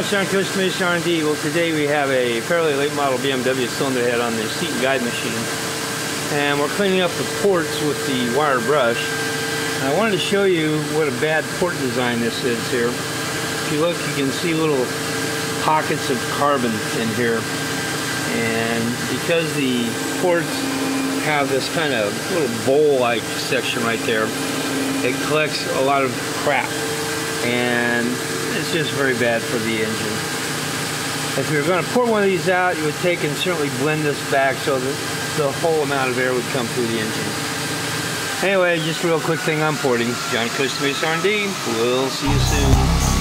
John Cush, Costa Mesa R&D. Well, today we have a fairly late model BMW cylinder head on the seat and guide machine. And we're cleaning up the ports with the wire brush. And I wanted to show you what a bad port design this is here. If you look, you can see little pockets of carbon in here. And because the ports have this kind of little bowl-like section right there, it collects a lot of crap and it's just very bad for the engine. If you were going to port one of these out, you would take and certainly blend this back so that the whole amount of air would come through the engine. Anyway, just a real quick thing on porting. John Cush, R&D. We'll see you soon.